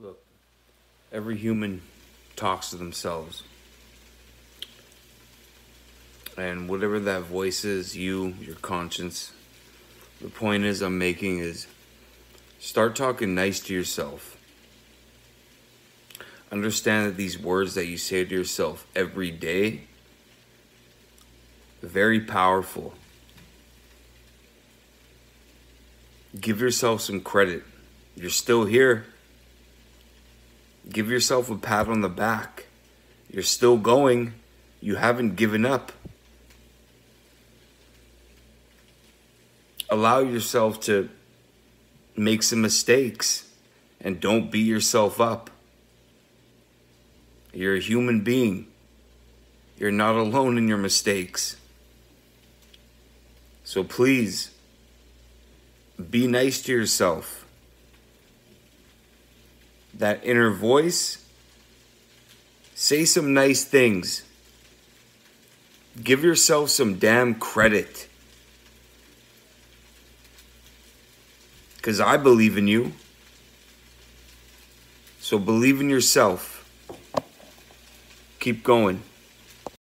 Look, every human talks to themselves. And whatever that voice is, you, your conscience, the point is I'm making is start talking nice to yourself. Understand that these words that you say to yourself every day very powerful. Give yourself some credit. You're still here. Give yourself a pat on the back. You're still going. You haven't given up. Allow yourself to make some mistakes and don't beat yourself up. You're a human being. You're not alone in your mistakes. So please, be nice to yourself. That inner voice, say some nice things. Give yourself some damn credit. Because I believe in you. So believe in yourself. Keep going.